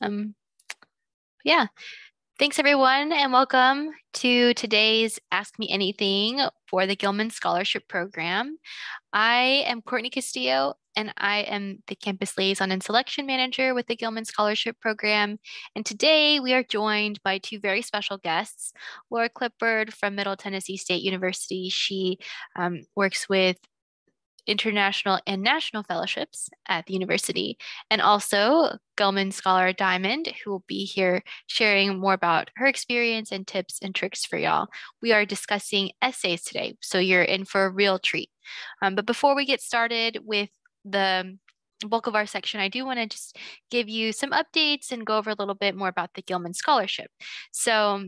Um, yeah. Thanks, everyone, and welcome to today's Ask Me Anything for the Gilman Scholarship Program. I am Courtney Castillo, and I am the Campus Liaison and Selection Manager with the Gilman Scholarship Program. And today we are joined by two very special guests Laura Clifford from Middle Tennessee State University. She um, works with international and national fellowships at the university, and also Gilman Scholar Diamond, who will be here sharing more about her experience and tips and tricks for y'all. We are discussing essays today, so you're in for a real treat. Um, but before we get started with the bulk of our section, I do want to just give you some updates and go over a little bit more about the Gilman Scholarship. So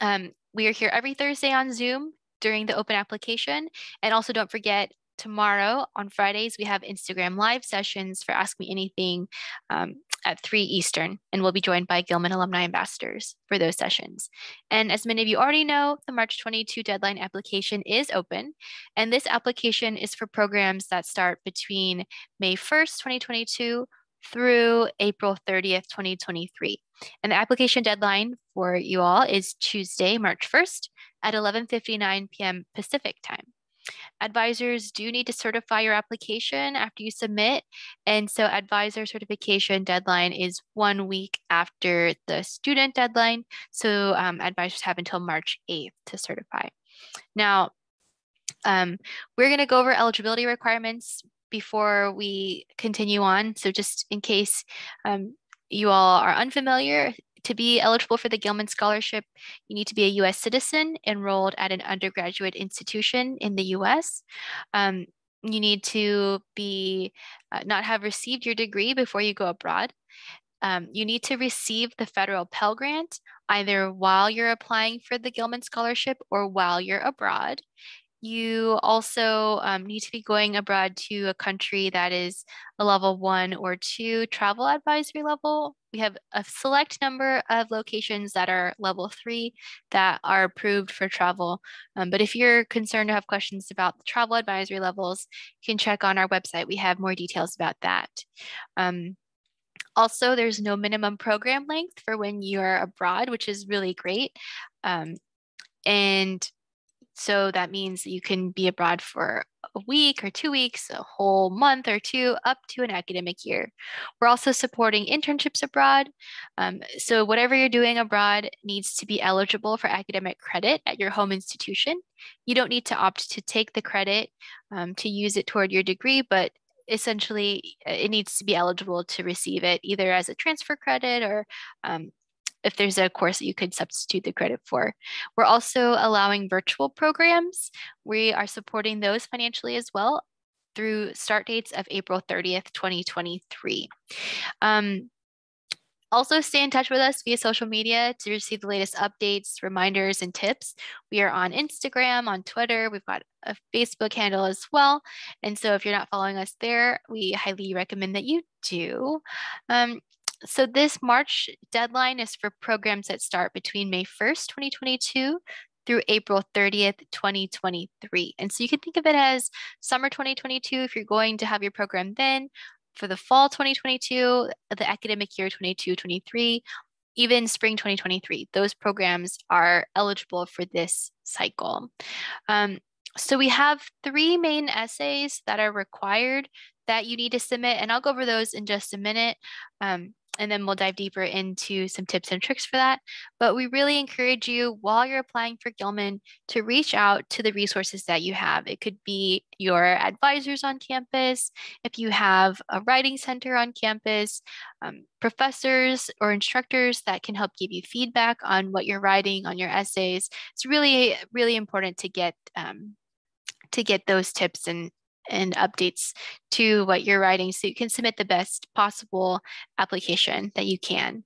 um, we are here every Thursday on Zoom during the open application. And also don't forget, tomorrow on Fridays, we have Instagram live sessions for Ask Me Anything um, at 3 Eastern, and we'll be joined by Gilman alumni ambassadors for those sessions. And as many of you already know, the March 22 deadline application is open, and this application is for programs that start between May 1st, 2022 through April 30th, 2023. And the application deadline for you all is Tuesday, March 1st at 11:59 p.m. Pacific time. Advisors do need to certify your application after you submit. And so advisor certification deadline is one week after the student deadline. So um, advisors have until March 8th to certify. Now, um, we're going to go over eligibility requirements before we continue on. So just in case um, you all are unfamiliar, to be eligible for the Gilman Scholarship, you need to be a US citizen enrolled at an undergraduate institution in the US. Um, you need to be uh, not have received your degree before you go abroad. Um, you need to receive the federal Pell Grant either while you're applying for the Gilman Scholarship or while you're abroad. You also um, need to be going abroad to a country that is a level one or two travel advisory level. We have a select number of locations that are level three that are approved for travel. Um, but if you're concerned or have questions about the travel advisory levels, you can check on our website. We have more details about that. Um, also, there's no minimum program length for when you're abroad, which is really great. Um, and so that means you can be abroad for a week or two weeks, a whole month or two, up to an academic year. We're also supporting internships abroad. Um, so, whatever you're doing abroad needs to be eligible for academic credit at your home institution. You don't need to opt to take the credit um, to use it toward your degree, but essentially it needs to be eligible to receive it either as a transfer credit or um, if there's a course that you could substitute the credit for. We're also allowing virtual programs. We are supporting those financially as well through start dates of April 30th, 2023. Um, also, stay in touch with us via social media to receive the latest updates, reminders, and tips. We are on Instagram, on Twitter. We've got a Facebook handle as well. And so, if you're not following us there, we highly recommend that you do. Um, so this March deadline is for programs that start between May 1st, 2022 through April 30th, 2023. And so you can think of it as summer 2022 if you're going to have your program then, for the fall 2022, the academic year 22 23, even spring 2023. Those programs are eligible for this cycle. Um, so we have three main essays that are required that you need to submit, and I'll go over those in just a minute. Um, and then we'll dive deeper into some tips and tricks for that. But we really encourage you while you're applying for Gilman to reach out to the resources that you have. It could be your advisors on campus, if you have a writing center on campus, um, professors or instructors that can help give you feedback on what you're writing on your essays. It's really, really important to get um, to get those tips and and updates to what you're writing so you can submit the best possible application that you can.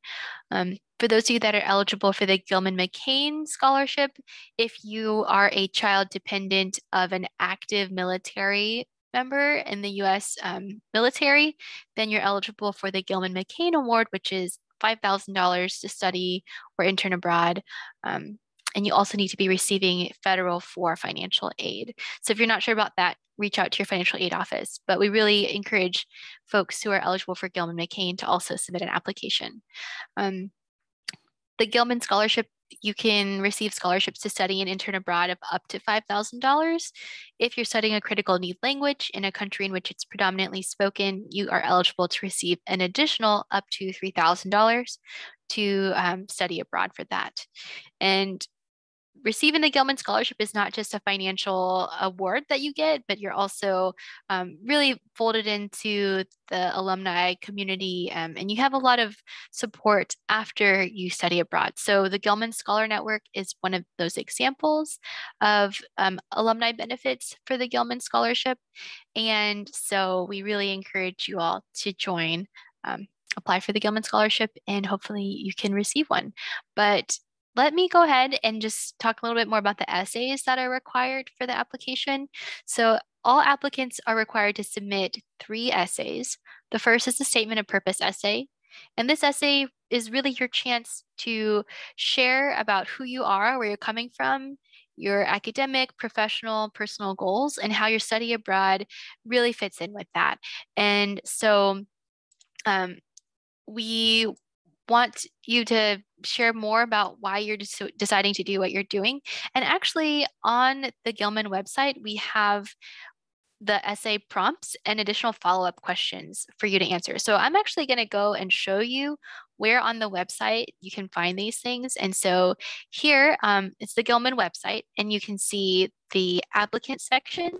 Um, for those of you that are eligible for the Gilman McCain Scholarship, if you are a child dependent of an active military member in the US um, military, then you're eligible for the Gilman McCain Award, which is $5,000 to study or intern abroad. Um, and you also need to be receiving federal for financial aid. So if you're not sure about that, reach out to your financial aid office. But we really encourage folks who are eligible for Gilman McCain to also submit an application. Um, the Gilman Scholarship you can receive scholarships to study and intern abroad of up to $5,000. If you're studying a critical need language in a country in which it's predominantly spoken, you are eligible to receive an additional up to $3,000 to um, study abroad for that. And receiving the Gilman Scholarship is not just a financial award that you get, but you're also um, really folded into the alumni community um, and you have a lot of support after you study abroad. So the Gilman Scholar Network is one of those examples of um, alumni benefits for the Gilman Scholarship. And so we really encourage you all to join um, apply for the Gilman Scholarship and hopefully you can receive one. But let me go ahead and just talk a little bit more about the essays that are required for the application. So all applicants are required to submit three essays. The first is the statement of purpose essay. And this essay is really your chance to share about who you are, where you're coming from, your academic, professional, personal goals, and how your study abroad really fits in with that. And so um, we want you to share more about why you're deciding to do what you're doing. And actually, on the Gilman website, we have the essay prompts and additional follow up questions for you to answer. So I'm actually going to go and show you where on the website you can find these things. And so here, um, it's the Gilman website, and you can see the applicant section.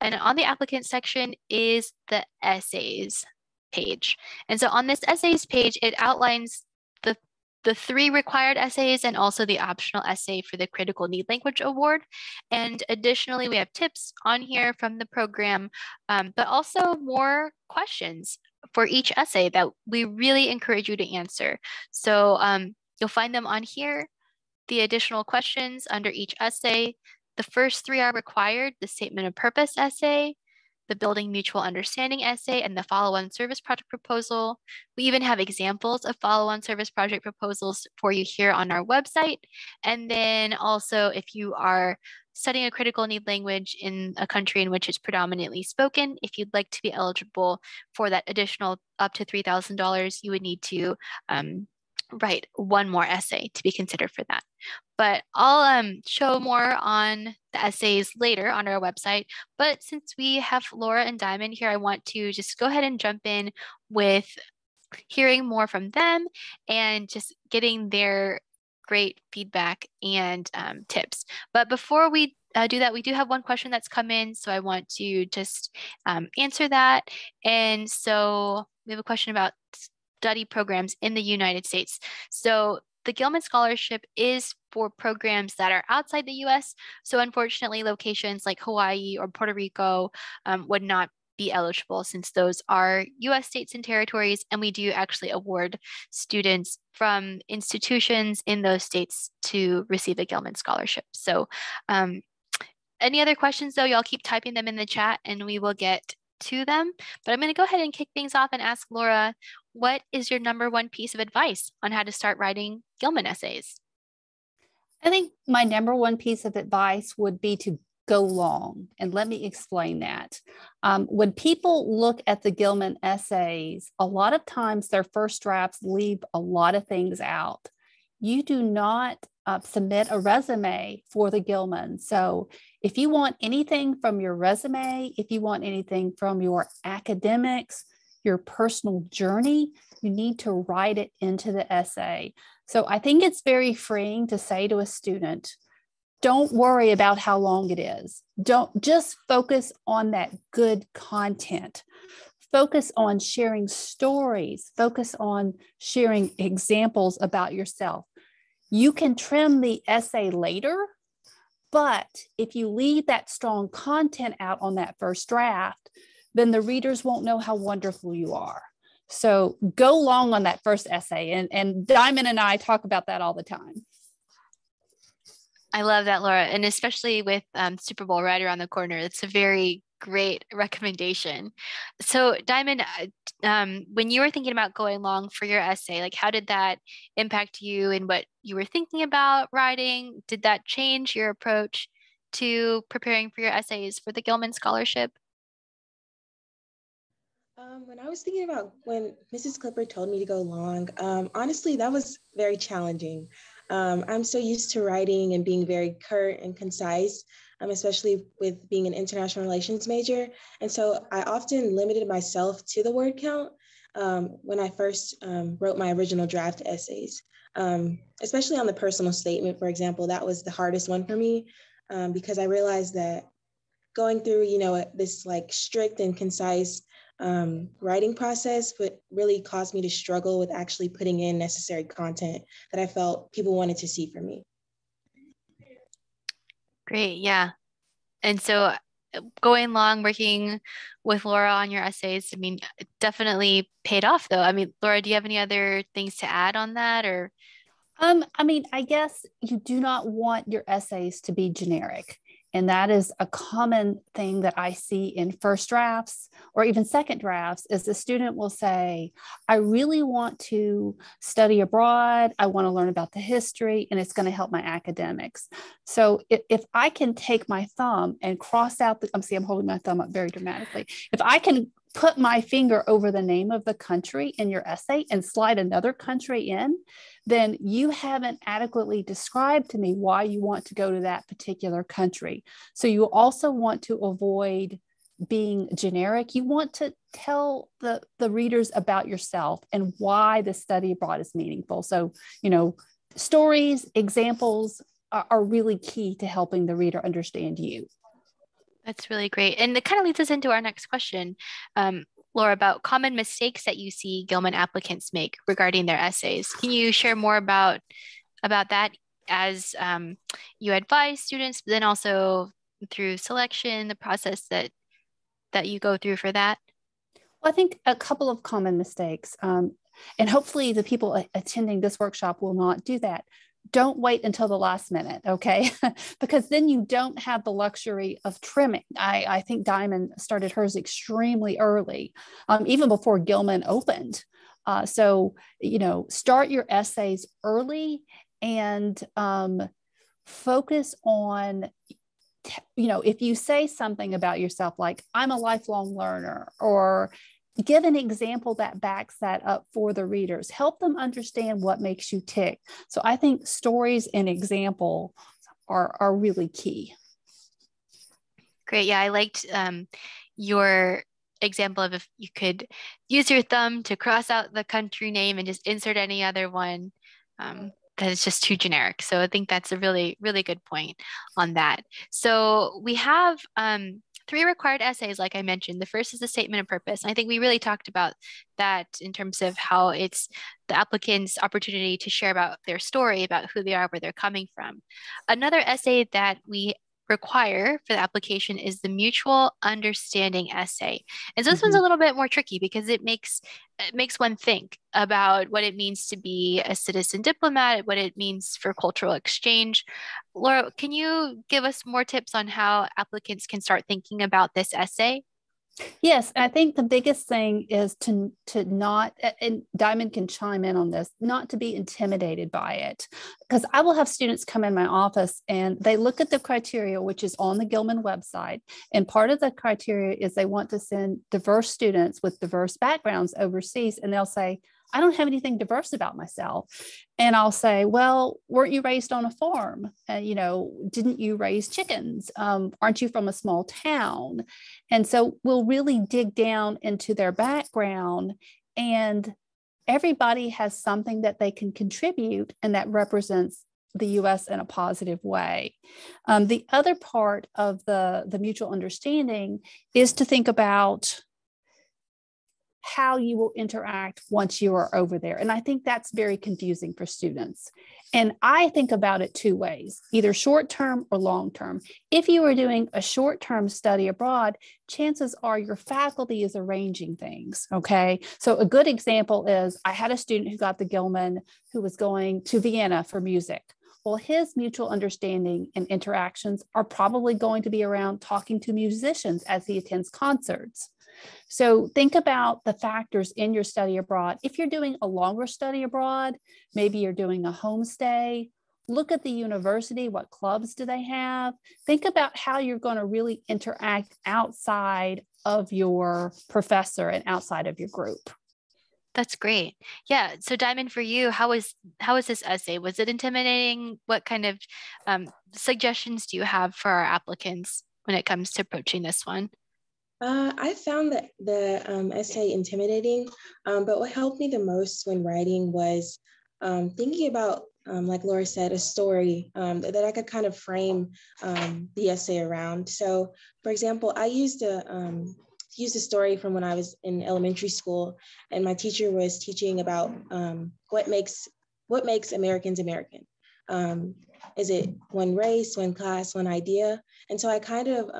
And on the applicant section is the essays page. And so on this essays page, it outlines the, the three required essays and also the optional essay for the Critical Need Language Award. And additionally, we have tips on here from the program, um, but also more questions for each essay that we really encourage you to answer. So um, you'll find them on here, the additional questions under each essay. The first three are required, the statement of purpose essay, the Building Mutual Understanding essay, and the follow-on service project proposal. We even have examples of follow-on service project proposals for you here on our website. And then also if you are studying a critical need language in a country in which it's predominantly spoken, if you'd like to be eligible for that additional up to $3,000, you would need to um, write one more essay to be considered for that. But I'll um, show more on the essays later on our website. But since we have Laura and Diamond here, I want to just go ahead and jump in with hearing more from them and just getting their great feedback and um, tips. But before we uh, do that, we do have one question that's come in. So I want to just um, answer that. And so we have a question about study programs in the United States. So the Gilman Scholarship is for programs that are outside the US. So unfortunately, locations like Hawaii or Puerto Rico um, would not be eligible since those are US states and territories. And we do actually award students from institutions in those states to receive a Gilman Scholarship. So um, any other questions though, y'all keep typing them in the chat and we will get to them. But I'm going to go ahead and kick things off and ask Laura, what is your number one piece of advice on how to start writing Gilman essays? I think my number one piece of advice would be to go long. And let me explain that. Um, when people look at the Gilman essays, a lot of times their first drafts leave a lot of things out. You do not uh, submit a resume for the Gilman. So if you want anything from your resume, if you want anything from your academics, your personal journey, you need to write it into the essay. So I think it's very freeing to say to a student, don't worry about how long it is. Don't just focus on that good content. Focus on sharing stories, focus on sharing examples about yourself. You can trim the essay later, but if you leave that strong content out on that first draft, then the readers won't know how wonderful you are. So go long on that first essay. And, and Diamond and I talk about that all the time. I love that, Laura. And especially with um, Super Bowl right around the corner, it's a very great recommendation. So, Diamond, uh, um, when you were thinking about going long for your essay, like how did that impact you and what you were thinking about writing? Did that change your approach to preparing for your essays for the Gilman Scholarship? Um, when I was thinking about when Mrs. Clifford told me to go long, um, honestly, that was very challenging. Um, I'm so used to writing and being very curt and concise, um, especially with being an international relations major. And so I often limited myself to the word count um, when I first um, wrote my original draft essays, especially on the personal statement, for example, that was the hardest one for me because I realized that going through, you know, this like strict and concise um, writing process, but really caused me to struggle with actually putting in necessary content that I felt people wanted to see from me. Great, yeah. And so going long, working with Laura on your essays, I mean, definitely paid off though. I mean, Laura, do you have any other things to add on that or? Um, I mean, I guess you do not want your essays to be generic. And that is a common thing that I see in first drafts or even second drafts is the student will say, I really want to study abroad. I want to learn about the history and it's going to help my academics. So if, if I can take my thumb and cross out the, I'm see, I'm holding my thumb up very dramatically. If I can put my finger over the name of the country in your essay and slide another country in, then you haven't adequately described to me why you want to go to that particular country. So you also want to avoid being generic. You want to tell the, the readers about yourself and why the study abroad is meaningful. So, you know, stories, examples are, are really key to helping the reader understand you. That's really great. And it kind of leads us into our next question, um, Laura, about common mistakes that you see Gilman applicants make regarding their essays. Can you share more about about that as um, you advise students, but then also through selection, the process that that you go through for that? Well, I think a couple of common mistakes, um, and hopefully the people attending this workshop will not do that don't wait until the last minute, okay? because then you don't have the luxury of trimming. I, I think Diamond started hers extremely early, um, even before Gilman opened. Uh, so, you know, start your essays early and um, focus on you know, if you say something about yourself like, I'm a lifelong learner, or give an example that backs that up for the readers. Help them understand what makes you tick. So i think stories and example are, are really key. Great. Yeah i liked um, your example of if you could use your thumb to cross out the country name and just insert any other one um, that is just too generic. So i think that's a really really good point on that. So we have um, three required essays, like I mentioned. The first is the statement of purpose. I think we really talked about that in terms of how it's the applicant's opportunity to share about their story, about who they are, where they're coming from. Another essay that we require for the application is the mutual understanding essay. And so this mm-hmm. one's a little bit more tricky because it makes it makes one think about what it means to be a citizen diplomat, what it means for cultural exchange. Laura, can you give us more tips on how applicants can start thinking about this essay? Yes, I think the biggest thing is to to not and Diamond can chime in on this, not to be intimidated by it. Because I will have students come in my office and they look at the criteria which is on the Gilman website and part of the criteria is they want to send diverse students with diverse backgrounds overseas and they'll say, I don't have anything diverse about myself. And I'll say, well, weren't you raised on a farm? And, you know, didn't you raise chickens? Um, aren't you from a small town? And so we'll really dig down into their background and everybody has something that they can contribute and that represents the US in a positive way. Um, the other part of the, the mutual understanding is to think about how you will interact once you are over there. And I think that's very confusing for students. And I think about it two ways either short term or long term. If you are doing a short term study abroad, chances are your faculty is arranging things. Okay. So a good example is I had a student who got the Gilman who was going to Vienna for music. Well, his mutual understanding and interactions are probably going to be around talking to musicians as he attends concerts. So think about the factors in your study abroad. If you're doing a longer study abroad, maybe you're doing a homestay, look at the university. What clubs do they have? Think about how you're going to really interact outside of your professor and outside of your group. That's great. Yeah. So Diamond, for you, how was how was this essay? Was it intimidating? What kind of um, suggestions do you have for our applicants when it comes to approaching this one? Uh, I found that the um, essay intimidating, um, but what helped me the most when writing was um, thinking about, um, like Laura said, a story um, that, that, I could kind of frame um, the essay around. So, for example, I used a used a story from when I was in elementary school, and my teacher was teaching about what makes what makes Americans American. is it one race, one class, one idea? And so I kind of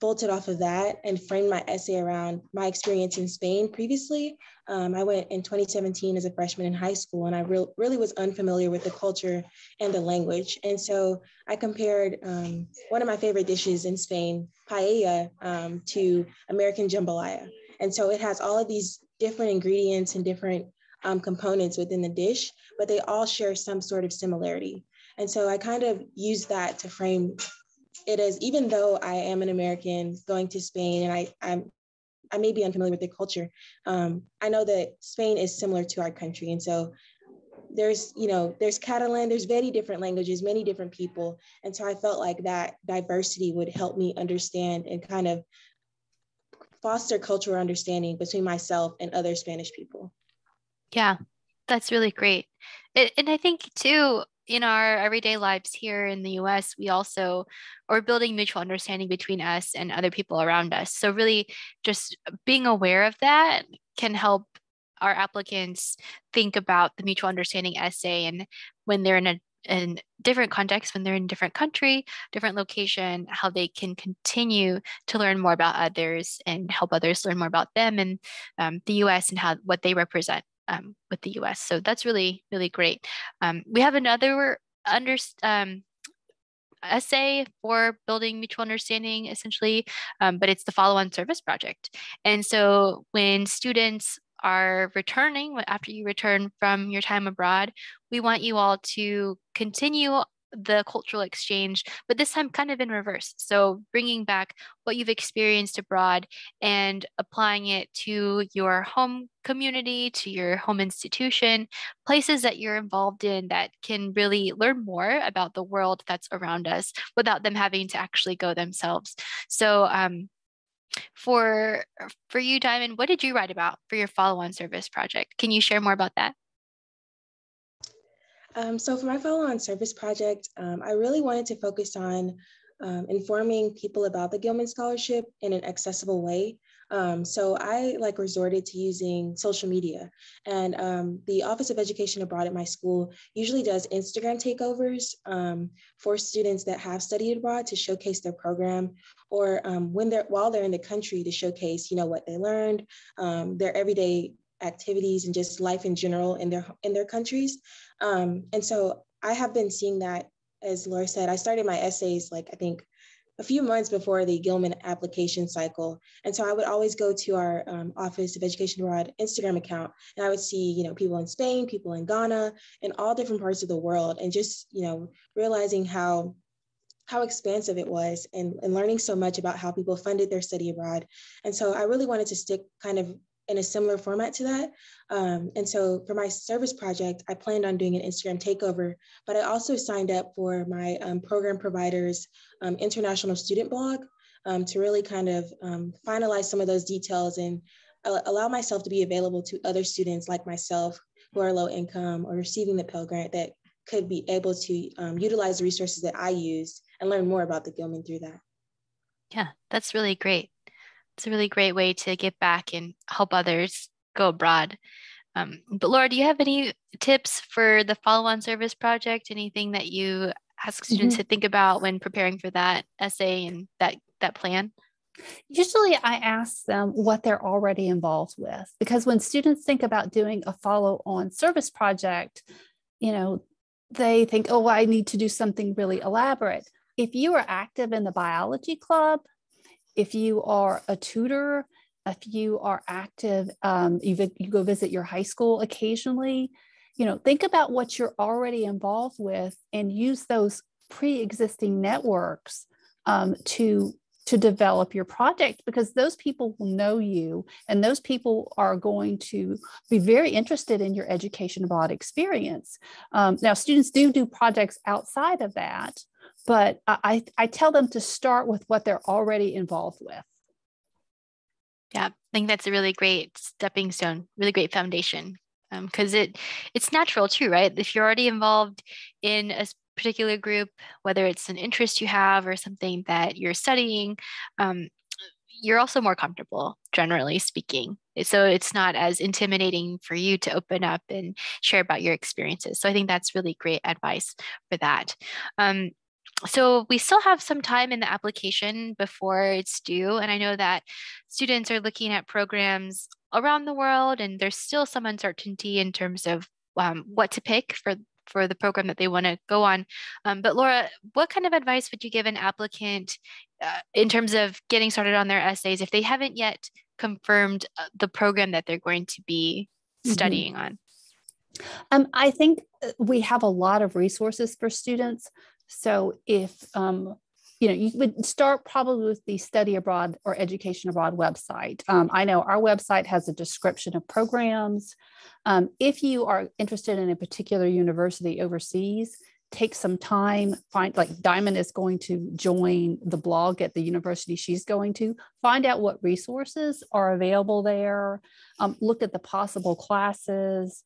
bolted off of that and framed my essay around my experience in Spain previously. Um, I went in 2017 as a freshman in high school, and I re- really was unfamiliar with the culture and the language. And so I compared um, one of my favorite dishes in Spain, paella, um, to American jambalaya. And so it has all of these different ingredients and different um, components within the dish, but they all share some sort of similarity. And so I kind of used that to frame it is even though I am an American going to Spain and I I'm I may be unfamiliar with the culture. Um, I know that Spain is similar to our country, and so there's you know there's Catalan, there's many different languages, many different people, and so I felt like that diversity would help me understand and kind of foster cultural understanding between myself and other Spanish people. Yeah, that's really great. And I think too, in our everyday lives here in the US, we also are building mutual understanding between us and other people around us. So, really, just being aware of that can help our applicants think about the mutual understanding essay and when they're in a in different context when they're in a different country different location how they can continue to learn more about others and help others learn more about them and um, the us and how what they represent um, with the US. So that's really, really great. Um, we have another under, um, essay for building mutual understanding essentially, um, but it's the follow on service project. And so when students are returning after you return from your time abroad, we want you all to continue the cultural exchange, but this time kind of in reverse. So bringing back what you've experienced abroad and applying it to your home community, to your home institution, places that you're involved in that can really learn more about the world that's around us without them having to actually go themselves. So um, for for you, Diamond, what did you write about for your follow-on service project? Can you share more about that? Um, so for my follow-on service project, um, I really wanted to focus on um, informing people about the Gilman Scholarship in an accessible way. Um, so I like resorted to using social media and um, the Office of Education Abroad at my school usually does Instagram takeovers um, for students that have studied abroad to showcase their program or when they're while they're in the country to showcase, you know, what they learned, their everyday activities and just life in general in their in their countries. Um, and so I have been seeing that, as Laura said, I started my essays like I think a few months before the Gilman application cycle. And so I would always go to our um, Office of Education Abroad Instagram account and I would see, you know, people in Spain, people in Ghana, and all different parts of the world. And just, you know, realizing how how expansive it was and, and learning so much about how people funded their study abroad. And so I really wanted to stick kind of in a similar format to that. Um, and so for my service project, I planned on doing an Instagram takeover, but I also signed up for my um, program provider's um, international student blog um, to really kind of um, finalize some of those details and allow myself to be available to other students like myself who are low income or receiving the Pell Grant that could be able to um, utilize the resources that I used and learn more about the Gilman through that. Yeah, that's really great it's a really great way to give back and help others go abroad. Um, but Laura, do you have any tips for the follow-on service project? Anything that you ask students mm-hmm. to think about when preparing for that essay and that that plan? Usually, I ask them what they're already involved with because when students think about doing a follow on service project, you know, they think, oh, I need to do something really elaborate. If you are active in the biology club, if you are a tutor, if you are active, um, you, you go visit your high school occasionally, you know, think about what you're already involved with and use those pre-existing networks um, to to develop your project because those people will know you and those people are going to be very interested in your education abroad experience. Um, now, students do do projects outside of that, but I, I tell them to start with what they're already involved with. Yeah, I think that's a really great stepping stone, really great foundation because um, it it's natural too, right? If you're already involved in a particular group, whether it's an interest you have or something that you're studying, um, you're also more comfortable, generally speaking. So it's not as intimidating for you to open up and share about your experiences. So I think that's really great advice for that. Um, so we still have some time in the application before it's due. And I know that students are looking at programs around the world, and there's still some uncertainty in terms of um, what to pick for for the program that they want to go on. Um, but Laura, what kind of advice would you give an applicant uh, in terms of getting started on their essays if they haven't yet confirmed uh, the program that they're going to be mm-hmm. studying mm-hmm. on? Um, I think uh, we have a lot of resources for students. So if um, you know, you would start probably with the study abroad or education abroad website. Um, I know our website has a description of programs. Um, if you are interested in a particular university overseas, take some time, find like Diamond is going to join the blog at the university she's going to, find out what resources are available there, um, look at the possible classes,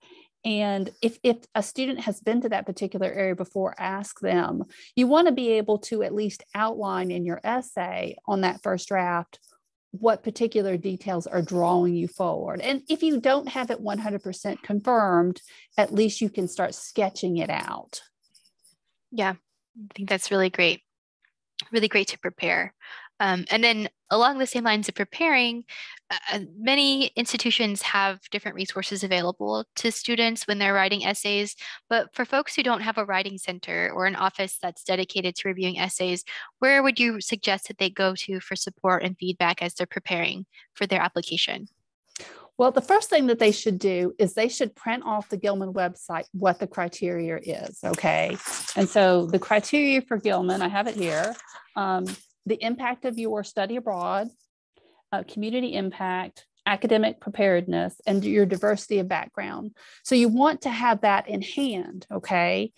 and if, if a student has been to that particular area before, ask them. You want to be able to at least outline in your essay on that first draft what particular details are drawing you forward. And if you don't have it 100% confirmed, at least you can start sketching it out. Yeah, I think that's really great. Really great to prepare. Um, and then along the same lines of preparing, uh, uh, many institutions have different resources available to students when they're writing essays. But for folks who don't have a writing center or an office that's dedicated to reviewing essays, where would you suggest that they go to for support and feedback as they're preparing for their application? Well, the first thing that they should do is they should print off the Gilman website what the criteria is. Okay. And so the criteria for Gilman, I have it here. Um, the impact of your study abroad, uh, community impact, academic preparedness, and your diversity of background. So you want to have that in hand, okay?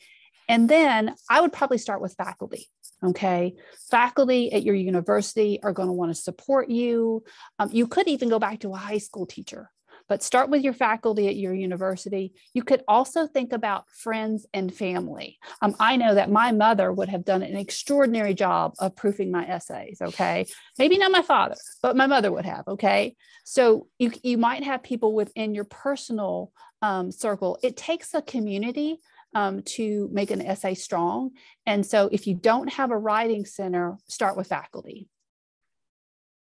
And then I would probably start with faculty. Okay. Faculty at your university are going to want to support you. Um, you could even go back to a high school teacher but start with your faculty at your university. You could also think about friends and family. Um, I know that my mother would have done an extraordinary job of proofing my essays. Okay. Maybe not my father, but my mother would have. Okay. So you, you might have people within your personal um, circle. It takes a community um, to make an essay strong. And so if you don't have a writing center, start with faculty.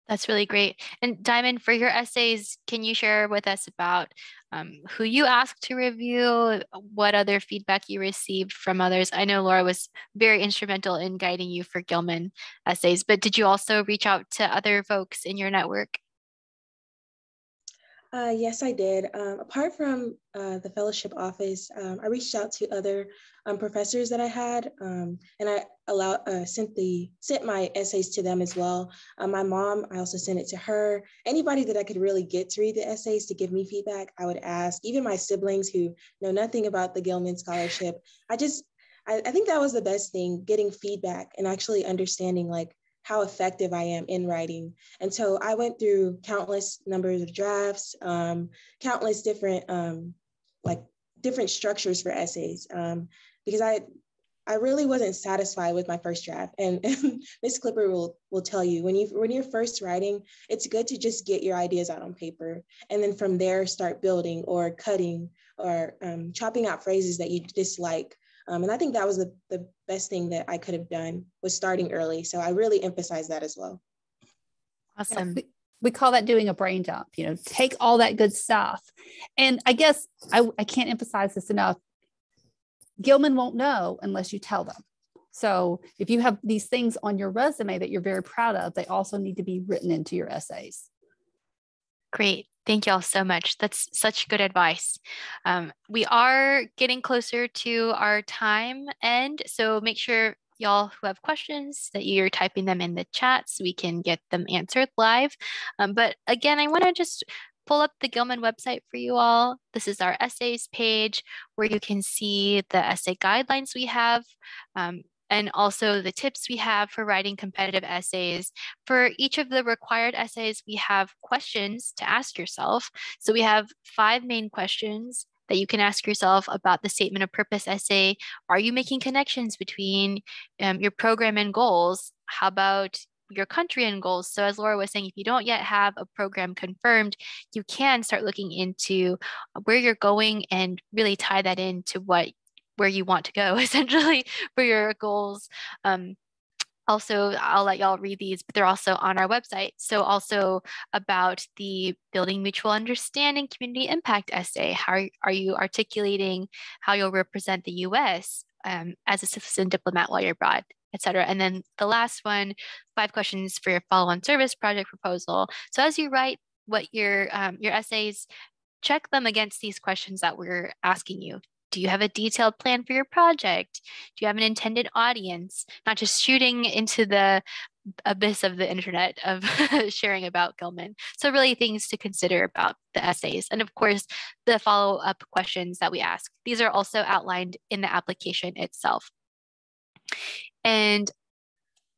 That's really great. And Diamond, for your essays, can you share with us about um, who you asked to review, what other feedback you received from others? I know Laura was very instrumental in guiding you for Gilman essays, but did you also reach out to other folks in your network? Uh, yes, I did. Um, apart from uh, the fellowship office, um, I reached out to other um, professors that I had, um, and I allow uh, sent the sent my essays to them as well. Uh, my mom, I also sent it to her. Anybody that I could really get to read the essays to give me feedback, I would ask. Even my siblings who know nothing about the Gilman Scholarship, I just I, I think that was the best thing, getting feedback and actually understanding like how effective I am in writing. And so I went through countless numbers of drafts, um, countless different um, like different structures for essays um, because I I really wasn't satisfied with my first draft. And Miss Clifford will will tell you when you when you're first writing, it's good to just get your ideas out on paper and then from there start building or cutting or um, chopping out phrases that you dislike um, and I think that was the, the best thing that I could have done was starting early. So I really emphasize that as well. Awesome. Yeah, we call that doing a brain dump, you know, take all that good stuff. And I guess I, I can't emphasize this enough. Gilman won't know unless you tell them. So if you have these things on your resume that you're very proud of, they also need to be written into your essays. Great. Thank you all so much. That's such good advice. Um, we are getting closer to our time end, so make sure y'all who have questions that you're typing them in the chat so we can get them answered live. Um, but again, I want to just pull up the Gilman website for you all. This is our essays page where you can see the essay guidelines we have. Um, and also the tips we have for writing competitive essays. For each of the required essays, we have questions to ask yourself. So we have five main questions that you can ask yourself about the statement of purpose essay. Are you making connections between um, your program and goals? How about your country and goals. So as Laura was saying, if you don't yet have a program confirmed, you can start looking into where you're going and really tie that into what where you want to go essentially for your goals. Um, also, I'll let y'all read these, but they're also on our website. So also about the building mutual understanding community impact essay. How are you articulating how you'll represent the US um, as a citizen diplomat while you're abroad? etc. And then the last one, five questions for your follow-on service project proposal. So as you write what your um, your essays, check them against these questions that we're asking you. Do you have a detailed plan for your project? Do you have an intended audience? Not just shooting into the abyss of the internet of sharing about Gilman. So really things to consider about the essays. And of course, the follow-up questions that we ask. These are also outlined in the application itself. And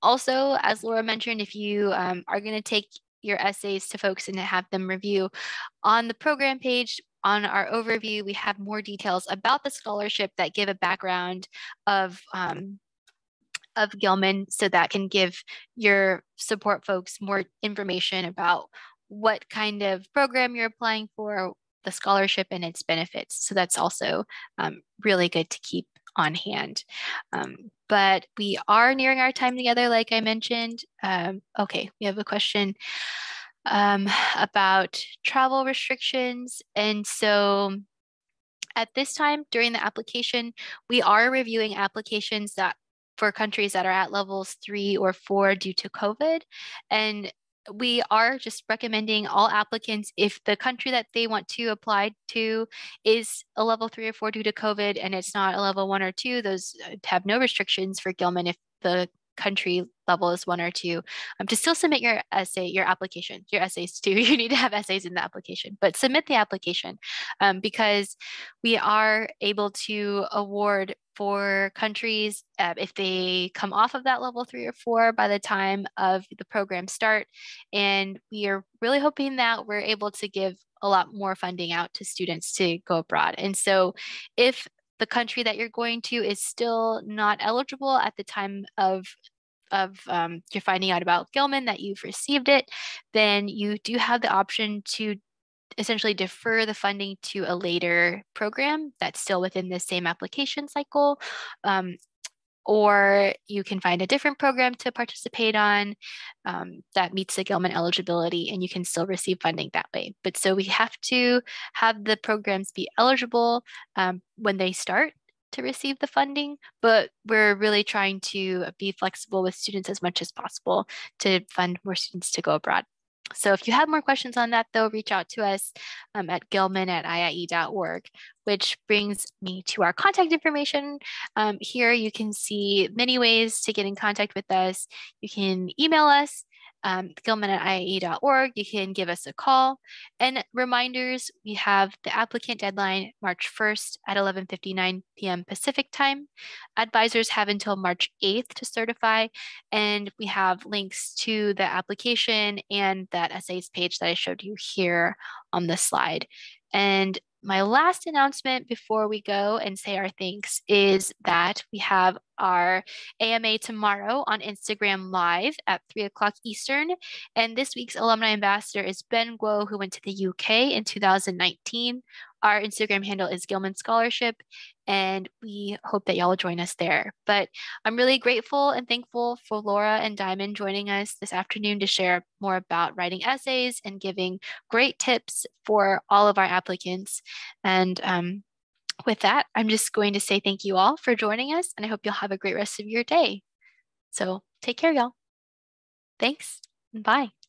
also, as Laura mentioned, if you um, are going to take your essays to folks and have them review on the program page, on our overview, we have more details about the scholarship that give a background of um, of Gilman so that can give your support folks more information about what kind of program you're applying for, the scholarship and its benefits. So that's also um, really good to keep on hand. Um, but we are nearing our time together, like I mentioned. Um, okay, we have a question um, about travel restrictions. And so at this time during the application, we are reviewing applications that for countries that are at levels three or four due to COVID. And we are just recommending all applicants if the country that they want to apply to is a level three or four due to COVID and it's not a level one or two, those uh, have no restrictions for Gilman if the country level is one or two um, to still submit your essay your application your essays too. You need to have essays in the application but submit the application um, because we are able to award for countries uh, if they come off of that level three or four by the time of the program start. And we are really hoping that we're able to give a lot more funding out to students to go abroad. And so if the country that you're going to is still not eligible at the time of of um, you're finding out about Gilman that you've received it, then you do have the option to essentially defer the funding to a later program that's still within the same application cycle. Um, or you can find a different program to participate on um, that meets the Gilman eligibility and you can still receive funding that way. But so we have to have the programs be eligible um, when they start to receive the funding, but we're really trying to be flexible with students as much as possible to fund more students to go abroad. So if you have more questions on that, though, reach out to us um, at gilman at iie.org, which brings me to our contact information. Um, here you can see many ways to get in contact with us. You can email us um, gilman at iie.org. You can give us a call. And reminders, we have the applicant deadline March 1st at 11.59 p.m. Pacific time. Advisors have until March 8th to certify. And we have links to the application and that essays page that I showed you here on the slide. And my last announcement before we go and say our thanks is that we have our AMA tomorrow on Instagram Live at 3 o'clock Eastern. And this week's alumni ambassador is Ben Guo, who went to the UK in 2019. Our Instagram handle is Gilman Scholarship, and we hope that y'all join us there. But I'm really grateful and thankful for Laura and Diamond joining us this afternoon to share more about writing essays and giving great tips for all of our applicants. And um, with that, I'm just going to say thank you all for joining us, and I hope you'll have a great rest of your day. So take care, y'all. Thanks, and bye.